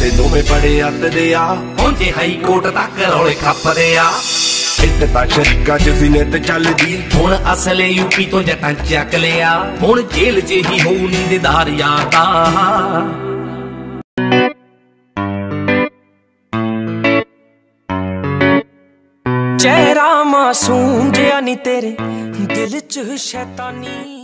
ਤੇ ਦੋਵੇਂ ਬੜੇ ਅੱਤਦੇ ਆ। ਪਹੁੰਚੇ ਹਾਈ ਕੋਰਟ ਤੱਕ ਰੌਲੇ ਖੱਪਦੇ ਆ। ਇੱਟ ਤਾਂ ਸ਼ਰਕਾ ਚ ਸੀਨੇ ਤੇ ਚੱਲਦੀ। ਹੁਣ ਅਸਲੇ ਯੂਪੀ ਤੋਂ ਜਟਾਂ ਚੱਕ ਲਿਆ। ਹੁਣ ਜੇਲ੍ਹ 'ਚ ਹੀ ਹੋਊ ਨੀਂਦਦਾਰ ਯਾਦਾ ਚਿਹਰਾ ਮਾਸੂਮ ਜਿਹਾ ਨਹੀਂ ਤੇਰੇ। ਦਿਲ 'ਚ ਸ਼ੈਤਾਨੀ।